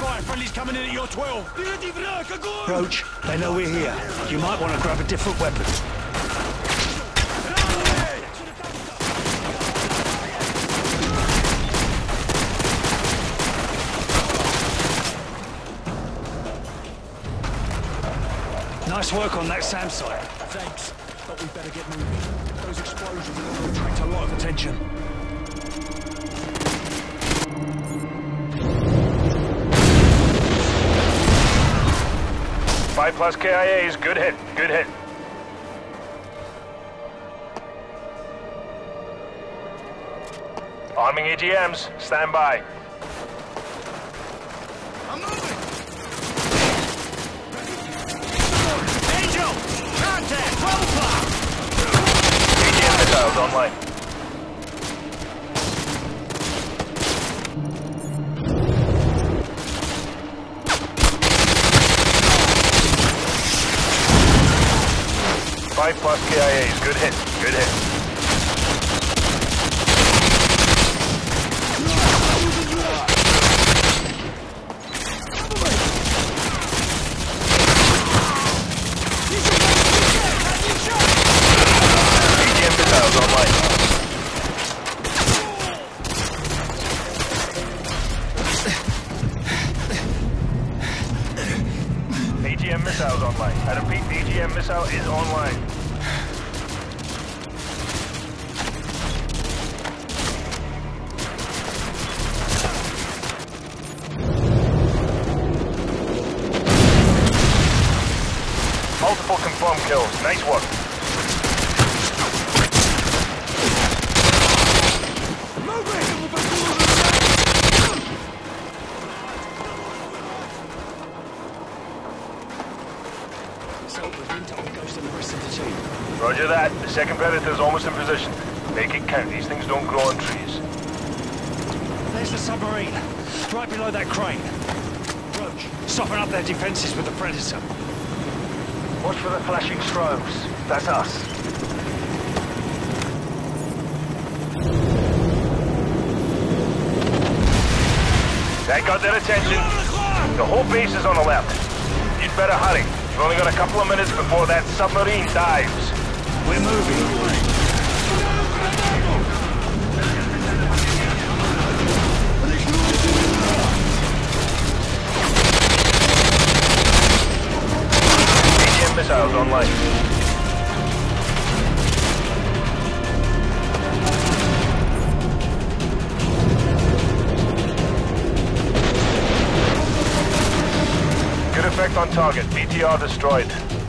fire. Friendly's coming in at your 12. Roach, they know we're here. You might want to grab a different weapon. Nice work on that SAM site. Thanks, but we better get moving. Those explosions are going to attract a lot of attention. Five plus KIAs, good hit, good hit. Arming AGMs, stand by. Angel! Contact! Roadblock! AGM missiles online. Five plus KIAs, good hit, good hit. AGM missiles online. AGM missiles online. I repeat, AGM missile is online. Multiple confirmed kills. Nice work. So, we've been told Ghost and the rest of the team. Roger that. The second predator's almost in position. Make it count. These things don't grow on trees. There's the submarine. Right below that crane. Roach, stopping up their defenses with the Predator. Watch for the flashing strobes. That's us. That got their attention. The whole base is on the left. You'd better hurry. You've only got a couple of minutes before that submarine dives. We're moving. Missiles online. Good effect on target. BTR destroyed.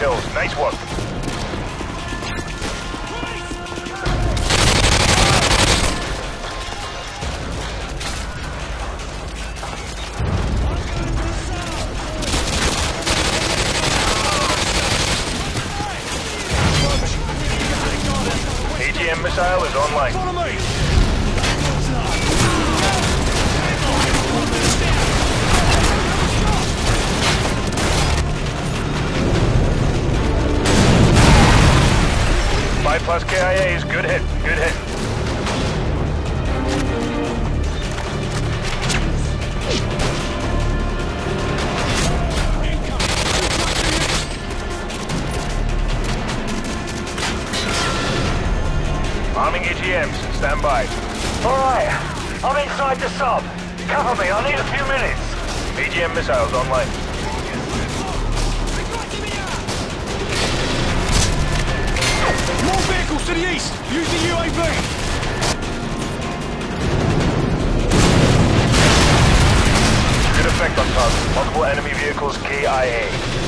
kills. Nice work. AGM missile is online. Inside the sub. Cover me, I need a few minutes. AGM missiles online. More vehicles to the east! Use the UAV! Good effect on target. Multiple enemy vehicles KIA.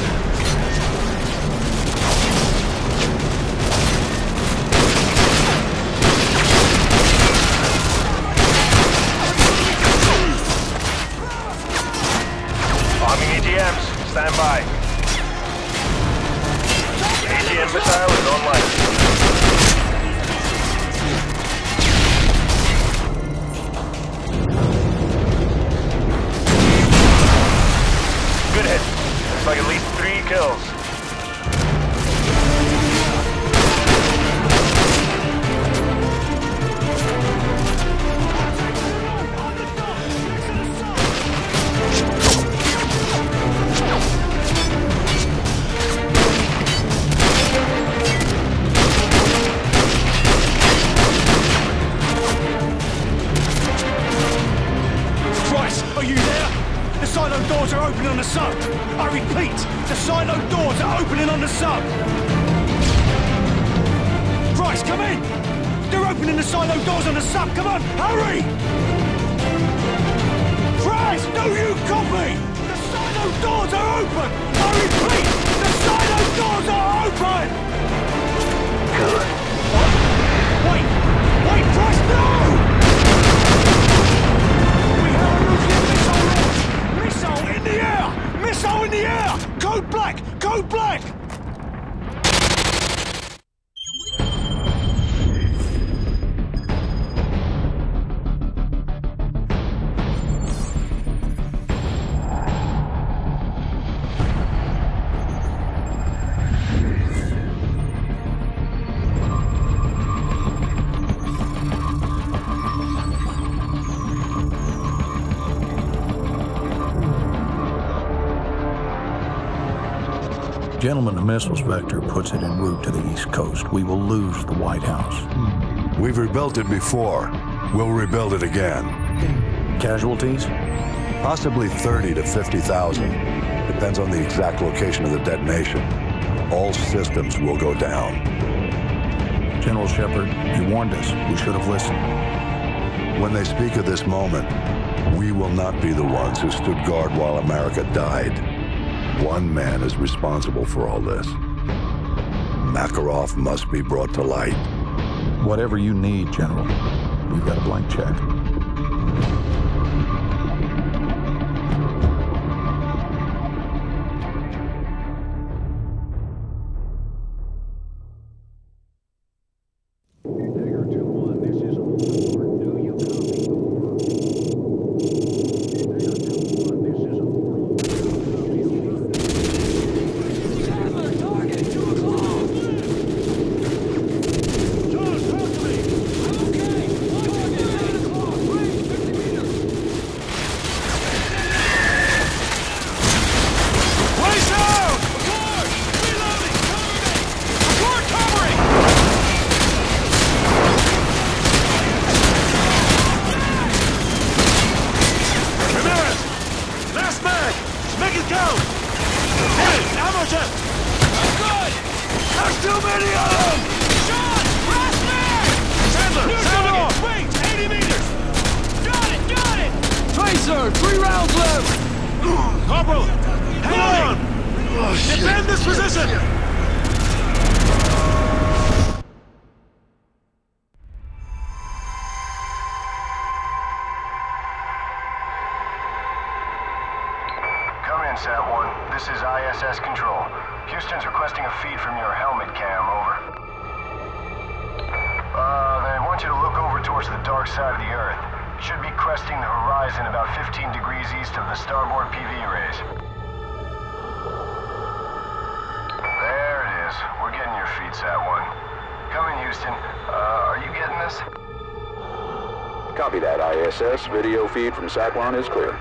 Gentlemen, the missiles vector puts it en route to the East Coast. We will lose the White House. We've rebuilt it before. We'll rebuild it again. Casualties? Possibly 30 to 50,000. Depends on the exact location of the detonation. All systems will go down. General Shepard, you warned us. We should have listened. When they speak of this moment, we will not be the ones who stood guard while America died. One man is responsible for all this. Makarov must be brought to light. Whatever you need, General. We've got a blank check. Defend this position! Copy that, ISS. Video feed from Sat-1 is clear.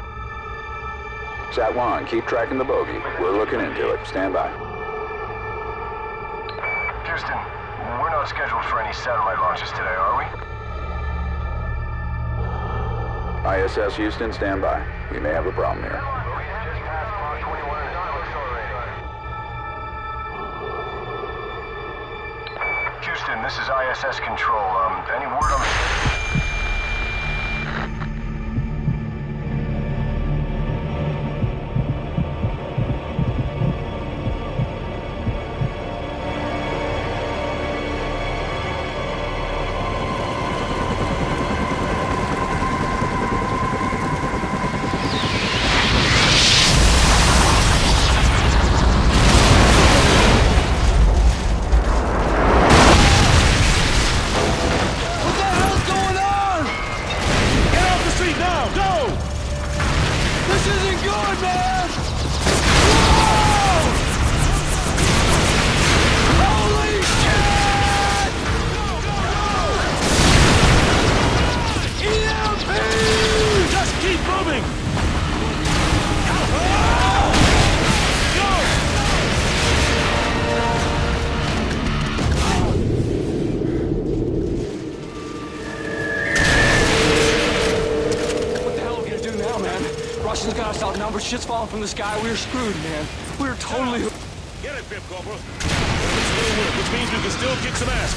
Sat-1, keep tracking the bogey. We're looking into it. Stand by. Houston, we're not scheduled for any satellite launches today, are we? ISS Houston, stand by. We may have a problem here. Houston, this is ISS Control. Um, any word on the... from the sky, we're screwed, man. We're totally... Get it, Pip Corporal. It's still work, which means we can still kick some ass.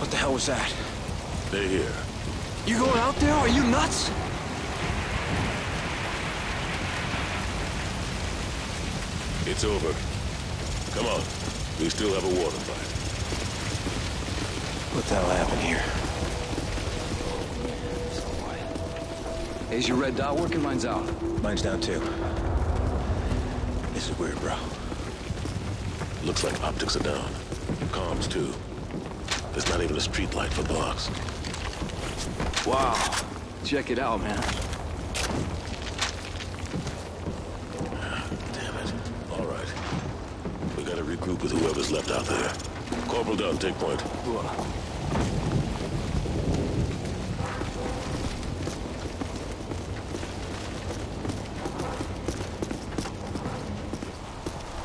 What the hell was that? They're here. You going out there? Are you nuts? It's over. Come on. We still have a war to fight. What the hell happened here? Is your red dot working? Mine's out. Mine's Dunn too. This is weird, bro. Looks like optics are down. Comms too. There's not even a street light for blocks. Wow. Check it out, man. Ah, damn it. All right. We gotta regroup with whoever's left out there. Corporal down, take point. Uh,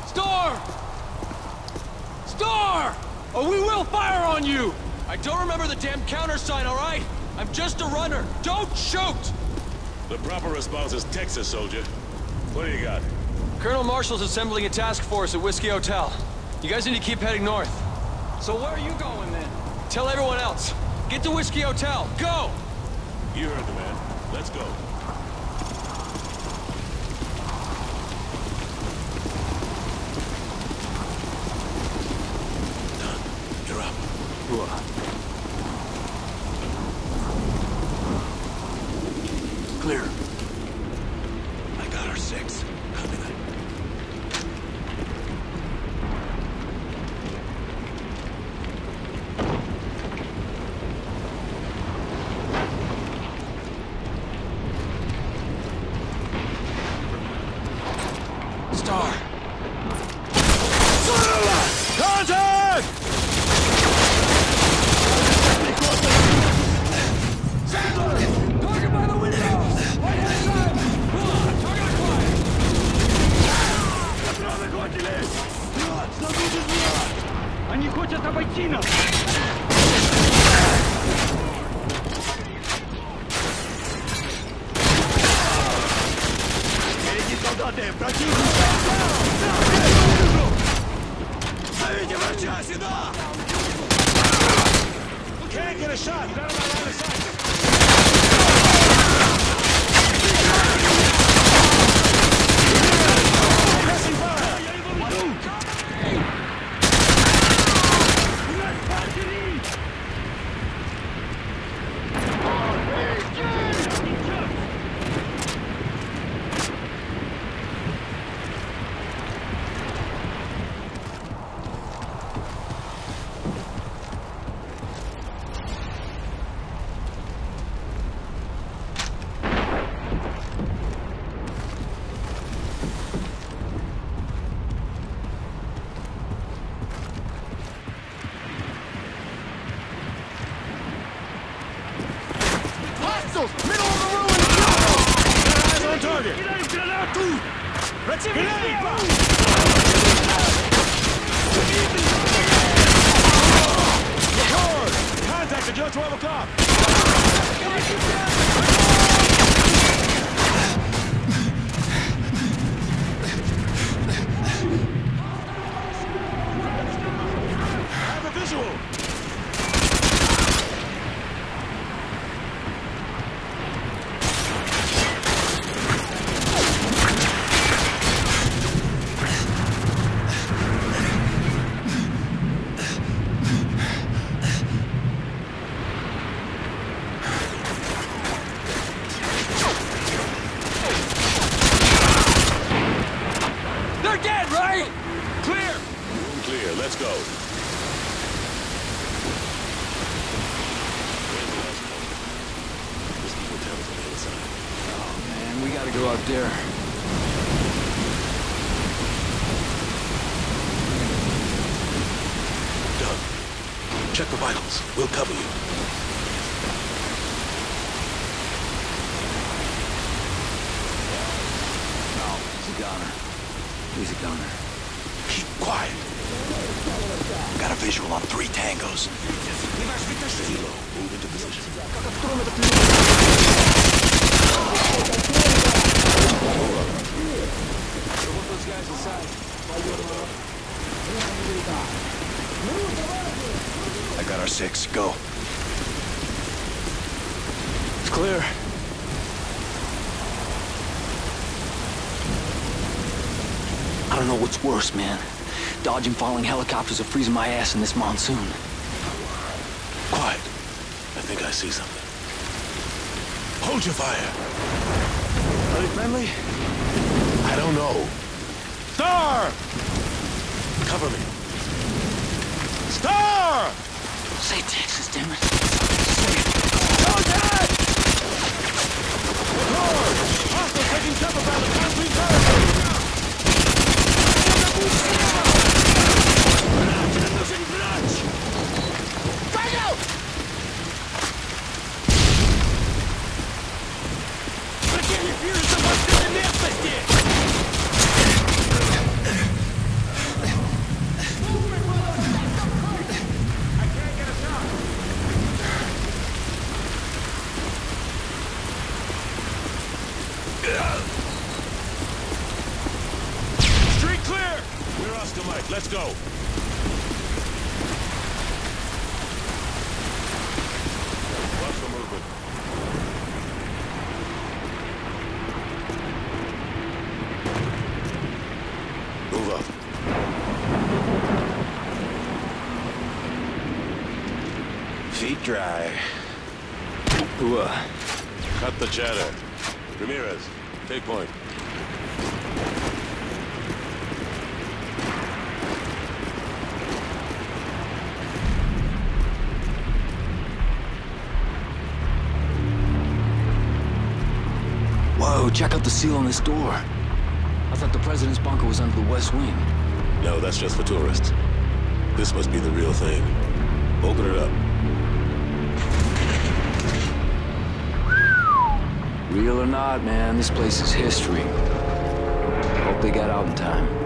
Star! Star! Or we will fire on you! I don't remember the damn countersign, all right? I'm just a runner. Don't shoot! The proper response is Texas, soldier. What do you got? Colonel Marshall's assembling a task force at Whiskey Hotel. You guys need to keep heading north. So where are you going then? Tell everyone else. Get to Whiskey Hotel. Go! You heard the man. Let's go. Done. You're up. Clear. Star! Contact! Они хотят обойти нас! Впереди солдаты! Противник! Get a shot! Got him on line of sight! Pressing fire! Contact at your 12 o'clock! Have a visual! They're dead, right? Clear! Clear, let's go. Whiskey Hotel is on the other side. Man, we gotta go out there. Doug, check the vitals. We'll cover you. He's a goner. He's a goner. Keep quiet. Got a visual on three tangos. Zero, move into position. Those guys aside. I got our six. Go. It's clear. I don't know what's worse, man. Dodging falling helicopters or freezing my ass in this monsoon. Quiet. I think I see something. Hold your fire. Are they friendly? I don't know. Star! Cover me. Star! Say Texas, damn it. Say it. Contact! Record! Hostile taking cover by the concrete barricade! Street clear! We're Oscar Mike. Let's go. Watch for movement. Move up. Feet dry. Who, uh, Cut the chatter. Ramirez, take point. whoa, check out the seal on this door. I thought the president's bunker was under the west wing. No, that's just for tourists. This must be the real thing. Open it up. Real or not, man, this place is history. Hope they got out in time.